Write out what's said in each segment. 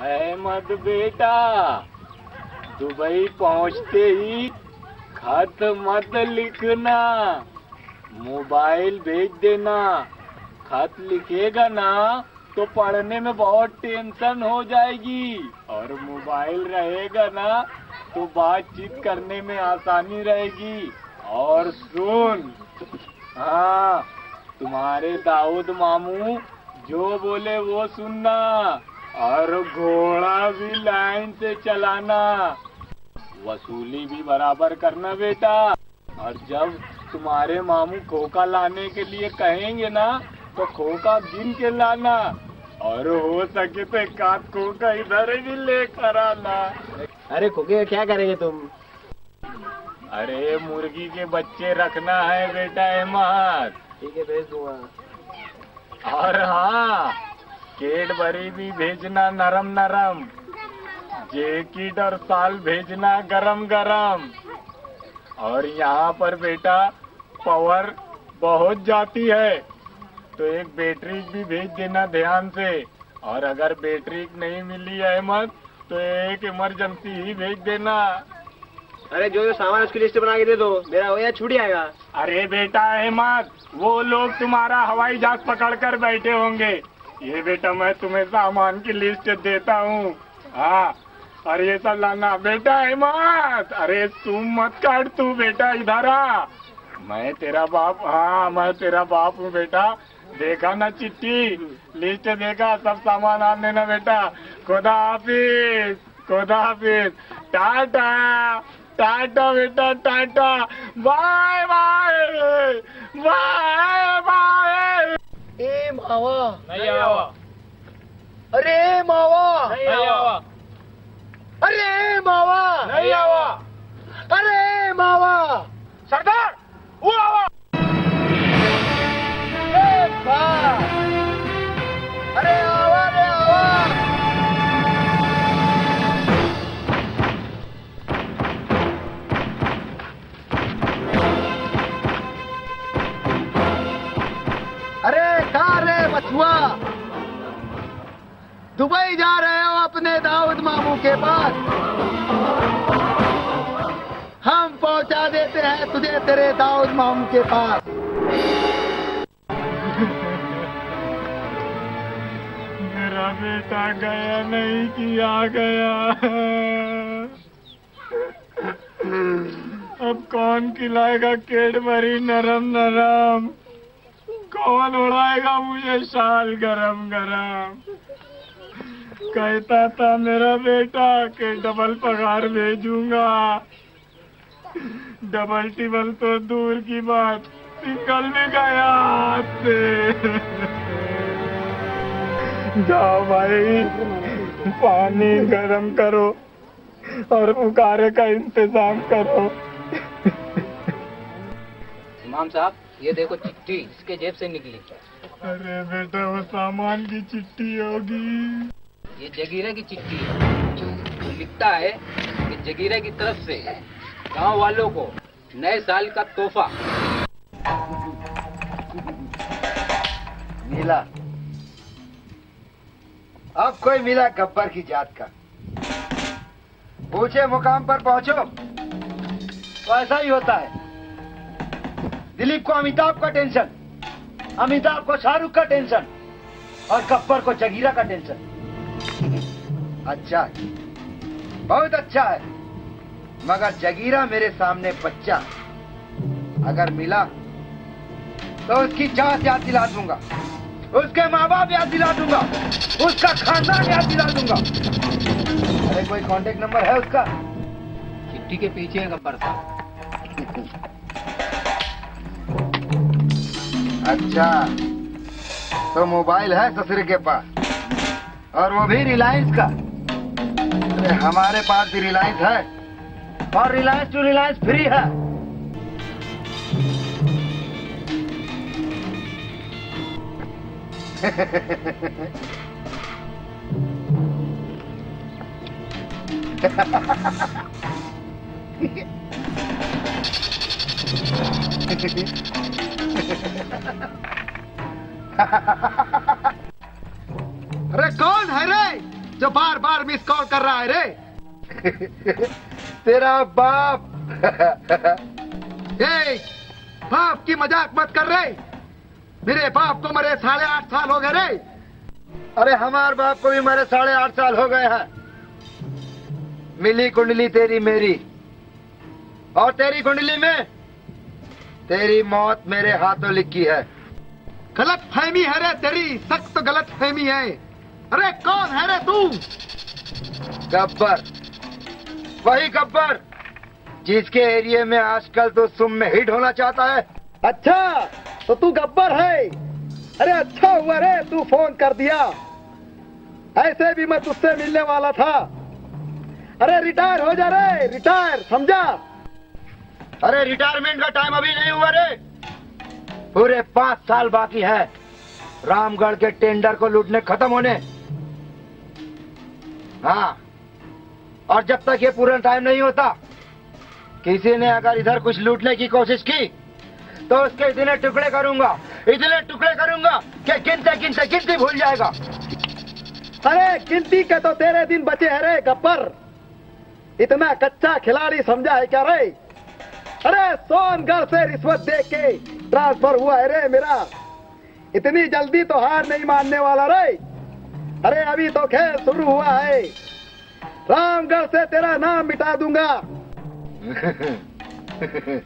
अहमद बेटा। दुबई पहुँचते ही खत मत लिखना। मोबाइल भेज देना। खत लिखेगा ना तो पढ़ने में बहुत टेंशन हो जाएगी। और मोबाइल रहेगा ना तो बातचीत करने में आसानी रहेगी। और सुन। हाँ तुम्हारे दाऊद मामू जो बोले वो सुनना। और घोड़ा भी लाइन से चलाना। वसूली भी बराबर करना बेटा। और जब तुम्हारे मामू खोखा लाने के लिए कहेंगे ना तो खोखा गिन के लाना। और हो सके तो एक आध खोखा इधर भी लेकर आना। अरे खोके क्या करेंगे तुम? अरे मुर्गी के बच्चे रखना है बेटा अहमद ठीक है भेज दूँगा। और हाँ केडबरी भी भेजना नरम नरम। जैकेट और साल भेजना गरम गरम। और यहाँ पर बेटा पावर बहुत जाती है। तो एक बैटरी भी भेज देना ध्यान से। और अगर बैटरी नहीं मिली अहमद तो एक इमरजेंसी ही भेज देना। अरे जो जो सामान उसकी लिस्ट बना के दे दो। मेरा या छूट जाएगा। अरे बेटा अहमद वो लोग तुम्हारा हवाई जहाज़ पकड़ कर बैठे होंगे। ये बेटा मैं तुम्हें सामान की लिस्ट देता हूँ। हाँ और ये सब लाना। बेटा अहमद अरे तुम मत काट तू बेटा, इधर आ। मैं तेरा बाप हाँ मैं तेरा बाप हूँ बेटा। देखा ना चिट्ठी? लिस्ट देखा, सब सामान आन देना बेटा। खुदा हाफिज खुदा हाफिज। टाटा टाटा बेटा, tata. Bye bye bye bye. मावा नहीं आवा अरे मावा नहीं आवा अरे मावा नहीं आवा अरे मावा सरदार रे दुबई जा रहे हो अपने दाऊद मामू के पास। हम पहुँचा देते हैं तुझे, तेरे दाऊद मामू के पास। मेरा बेटा गया नहीं कि आ गया। अब कौन खिलाएगा केडबरी नरम नरम? कौन उड़ाएगा मुझे शाल गरम गरम? कहता था, मेरा बेटा, के डबल पगार भेजूँगा। डबल टिबल तो दूर की बात निकल भी गया जाओ भाई, पानी गरम करो और पुकारे का इंतज़ाम करो। इमाम साहब ये देखो चिट्ठी इसके जेब से निकली। अरे बेटा वो सामान की चिट्ठी होगी। ये जगीरा की चिट्ठी है। लिखता है कि जगीरे की तरफ़ से गाँव वालों को नए साल का तोहफा। मिला। अब कोई मिला गब्बर की जात का। पूछे मुकाम पर पहुंचो। तो ऐसा ही होता है। दिलीप को अमिताभ का टेंशन अमिताभ को शाहरुख का टेंशन और कप्पर को जगीरा का टेंशन। अच्छा है। बहुत अच्छा है। मगर जगीरा मेरे सामने बच्चा अगर मिला तो उसकी जाँच याद दिला दूँगा। उसके माँ बाप याद दिला दूँगा। उसका खानदान याद दिला दूँगा। अरे कोई कांटेक्ट नंबर है उसका? चिट्ठी के पीछे है गब्बर साहब। अच्छा। तो मोबाइल है ससुर के पास। और वो भी रिलायंस का। अरे, हमारे पास भी रिलायंस है। और रिलायंस टू रिलायंस फ्री है। अरे कौन है रे जो बार बार मिस कॉल कर रहा है रे? तेरा बाप। ए, बाप की मज़ाक मत कर रे। मेरे बाप को मरे साढ़े आठ साल हो गए रे। अरे हमारे बाप को भी मरे साढ़े आठ साल हो गए हैं। मिली कुंडली तेरी मेरी। और तेरी कुंडली में तेरी मौत मेरे हाथों लिखी है। गलत फहमी है रे तेरी, सख्त गलत फहमी है। अरे कौन है रे तू? गब्बर, वही गब्बर, जिसके एरिया में आजकल तो सुम में हिट होना चाहता है। अच्छा तो तू गब्बर है। अरे अच्छा हुआ रे, तू फ़ोन कर दिया। ऐसे भी मैं तुझसे मिलने वाला था। अरे रिटायर हो जा रे, रिटायर, समझा? अरे रिटायरमेंट का टाइम अभी नहीं हुआ रे। पूरे पाँच साल बाकी है। रामगढ़ के टेंडर को लूटने खत्म होने। हाँ। और जब तक ये पूरा टाइम नहीं होता, किसी ने अगर इधर कुछ लूटने की कोशिश की तो उसके इतने टुकड़े करूँगा, इतने टुकड़े करूँगा कि गिनते गिनते गिनती भूल जाएगा। अरे, गिनती के तो तेरे दिन बचे हैं रे, गब्बर। इतना कच्चा खिलाड़ी समझा है क्या रे? अरे सोनगढ़ से रिश्वत दे के ट्रांसफ़र हुआ है रे मेरा। इतनी जल्दी तो हार नहीं मानने वाला रे। अरे अभी तो खेल शुरू हुआ है। रामगढ़ से तेरा नाम मिटा दूँगा।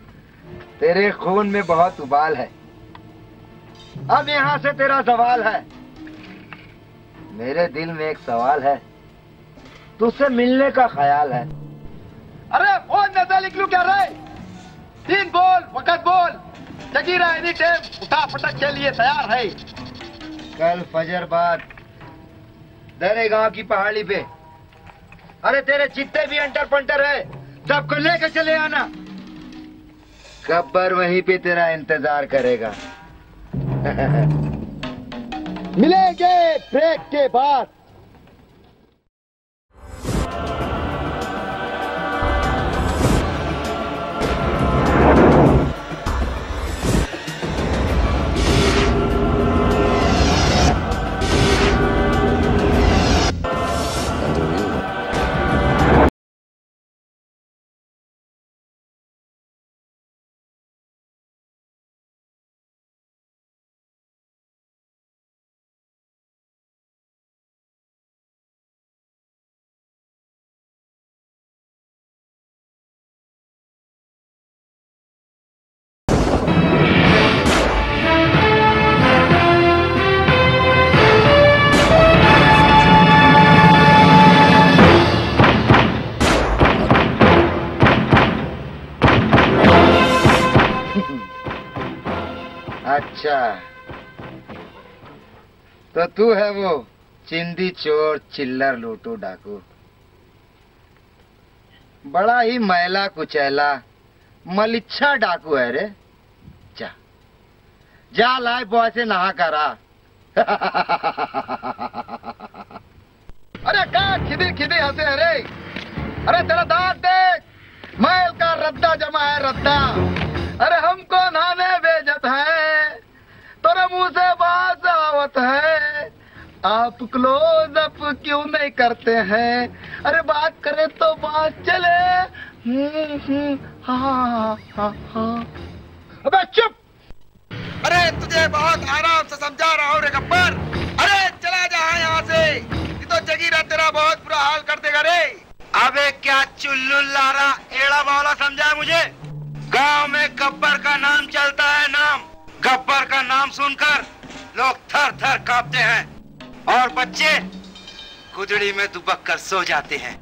तेरे खून में बहुत उबाल है। अब यहाँ से तेरा सवाल है। मेरे दिल में एक सवाल है। तुझसे मिलने का ख्याल है। अरे फ़ोन नज़र लिख लू क्या रे? वक़्त बोल। जगीरा एनी टाइम उठा पटक के लिए तैयार है। कल फजर बाद दरे गाँव की पहाड़ी पे। अरे तेरे जितने भी अंटर पंटर है। सबको लेकर चले आना। गब्बर वहीं पे तेरा इंतज़ार करेगा। मिलेंगे ब्रेक के बाद। अच्छा। तो तू है वो चिंदी चोर चिल्लर लूटू डाकू। बड़ा ही मैला कुचैला, मलिच्छा डाकू है रे। जा। जा लाए बॉय से नहा करा। अरे का खिदी खिदी, हंसे अरे अरे तेरा दांत देख, मैल का रद्दा जमा है, रद्दा। अरे हमको नहाने भेजत है। मुँह से बात आवत है। आप क्लोज अप क्यों नहीं करते हैं? अरे बात करें तो बात चले। हम्म, हम्म, हाँ हाँ हाँ अबे चुप! अरे तुझे बहुत आराम से समझा रहा हूँ रे गब्बर। अरे चला जा यहाँ से। ये तो जगीरा तेरा बहुत बुरा हाल कर देगा रे। अबे क्या चुल्लू लारा एड़ा बावला समझा मुझे? गाँव में गब्बर का नाम चलता है नाम गब्बर का नाम सुनकर लोग थर थर कांपते हैं और बच्चे गुदड़ी में दुबक कर सो जाते हैं।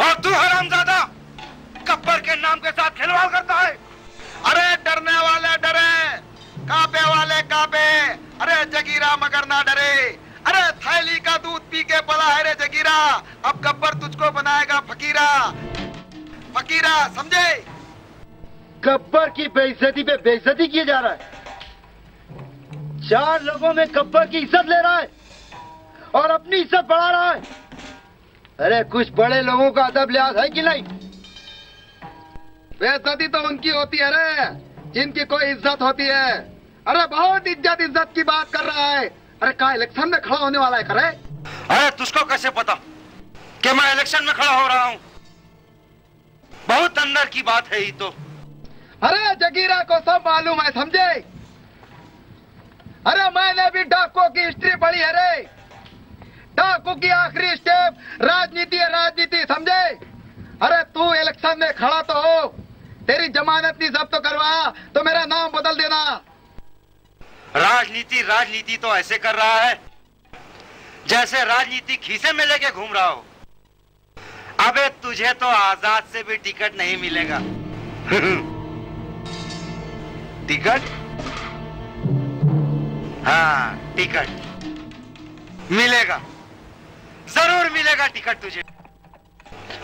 और तू हरामजादा गब्बर के नाम के साथ खिलवाड़ करता है। अरे डरने वाले डरे कापे वाले कापे। अरे जगीरा मगर ना डरे। अरे थैली का दूध पी के पड़ा है रे जगीरा। अब गब्बर तुझको बनाएगा फकीरा। फकीरा समझे? गब्बर की बेइज्जती पे बेइज्जती किए जा रहा है। चार लोगों में गब्बर की इज़्ज़त ले रहा है और अपनी इज़्ज़त बढ़ा रहा है। अरे कुछ बड़े लोगों का अदब लिहाज है कि नहीं? बेइज्जती तो उनकी होती है रे जिनकी कोई इज़्ज़त होती है। अरे बहुत इज़्ज़त इज़्ज़त की बात कर रहा है। अरे कहा इलेक्शन में खड़ा होने वाला है करे? अरे तुझको कैसे पता कि मैं इलेक्शन में खड़ा हो रहा हूँ? बहुत अंदर की बात है ये तो। अरे जगीरा को सब मालूम है समझे? अरे मैंने भी डाको की हिस्ट्री पढ़ी अरे डाकू की आखिरी स्टेप, राजनीति है राजनीति, समझे? अरे तू इलेक्शन में खड़ा तो हो। तेरी जमानत नहीं जब्त करवा। तो मेरा नाम बदल देना। राजनीति राजनीति तो ऐसे कर रहा है, जैसे राजनीति खीसे में लेके घूम रहा हो। अबे तुझे तो आज़ाद से भी टिकट नहीं मिलेगा। टिकट? हाँ टिकट। मिलेगा। ज़रूर मिलेगा टिकट तुझे।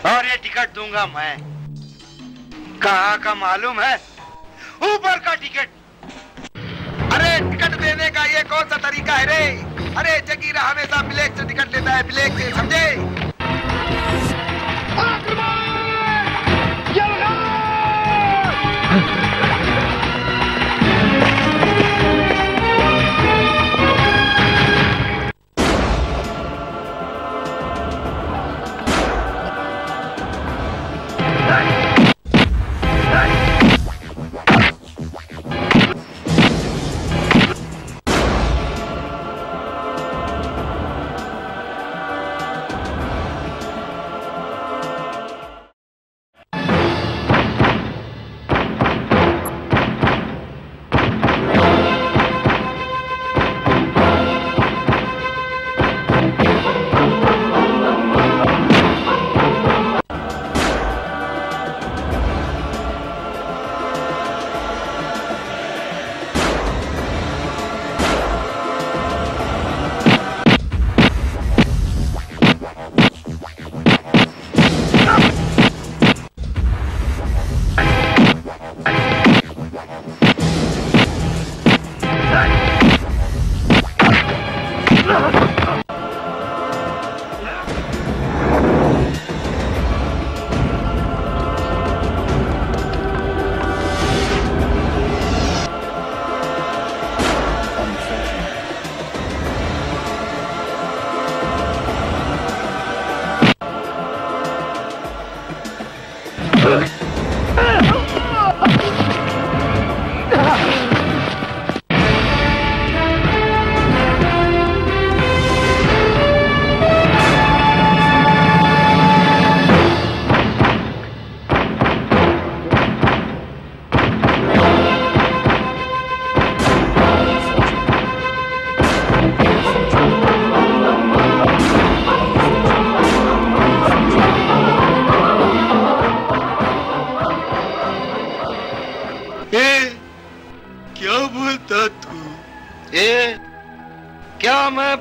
और ये टिकट दूँगा मैं। कहा का मालूम है? ऊपर का टिकट। अरे, टिकट देने का ये कौन सा तरीका है रे? अरे, जगीरा हमेशा ब्लैक से टिकट लेता है, ब्लैक से, समझे?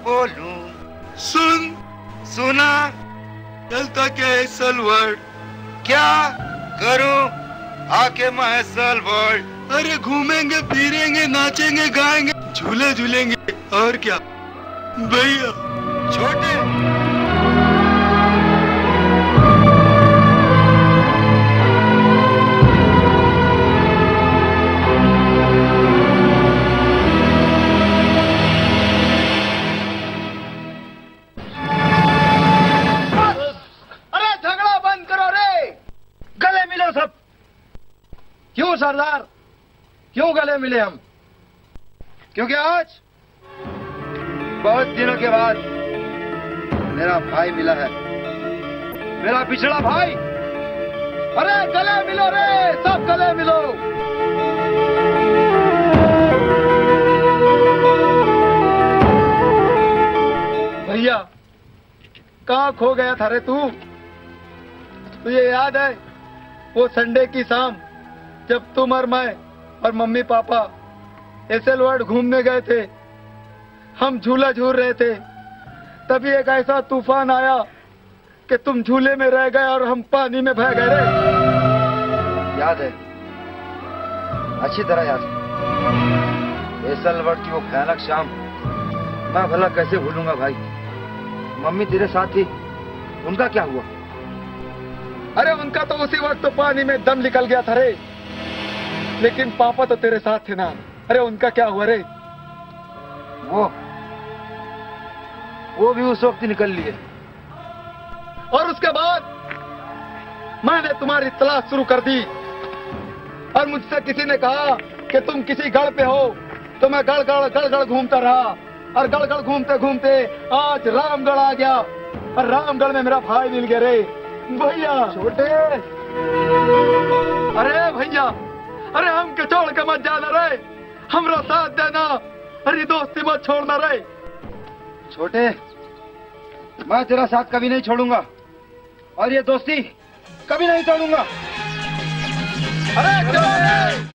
बोलूँ। सुन, सुना, चलता क्या है सलवर क्या करूँ? आके मैं सलवर अरे घूमेंगे, फिरेंगे, नाचेंगे, गाएँगे, झूले झूलेंगे, और क्या? भैया, छोटे। गले मिले हम। क्योंकि आज बहुत दिनों के बाद मेरा भाई मिला है। मेरा पिछड़ा भाई। अरे, गले मिलो रे, सब गले मिलो। भैया, कहाँ खो गया था रे तू? तुझे याद है, वो संडे की शाम, जब तुम और मैं और मम्मी पापा एसएल वर्ड घूमने गए थे। हम झूला झूल रहे थे। तभी एक ऐसा तूफ़ान आया कि तुम झूले में रह गए और हम पानी में बह गए। याद है? अच्छी तरह याद है। एसएल वर्ड की वो भयानक शाम मैं भला कैसे भूलूँगा भाई? मम्मी तेरे साथ थी उनका क्या हुआ? अरे उनका तो उसी वक्त तो पानी में दम निकल गया था रे। लेकिन पापा तो तेरे साथ थे ना। अरे उनका क्या हुआ रे? वो वो भी उस वक्त निकल लिए। और उसके बाद मैंने तुम्हारी तलाश शुरू कर दी। और मुझसे किसी ने कहा कि तुम किसी गढ़ पे हो तो मैं गढ़ गढ़ गढ़ गढ़ घूमता रहा। और गढ़ गढ़ घूमते घूमते आज रामगढ़ आ गया। और रामगढ़ में मेरा भाई मिल गया रे। भैया! छोटे! अरे भैया! अरे हम के छोड़ के मत जाना रे। हमरा साथ देना। अरे दोस्ती मत छोड़ना रे। छोटे, मैं तेरा साथ कभी नहीं छोड़ूँगा। और ये दोस्ती कभी नहीं छोड़ूँगा अरे